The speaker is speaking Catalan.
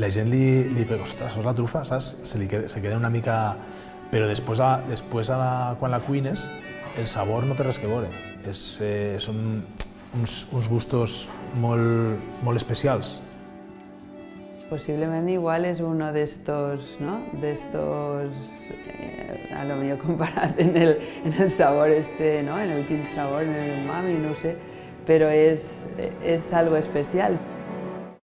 La gent li, li pega, ostres, és la trufa, saps? Se, li, se queda una mica... Però després, a, després a la, quan la cuines, el sabor no té res que veure. És, eh, són uns, uns gustos molt, molt especials. Posiblemente igual es uno de estos, ¿no? De estos, eh, a lo mejor comparado en el, en el sabor este, ¿no? En el quin sabor, en el umami, no sé. Pero es, es algo especial.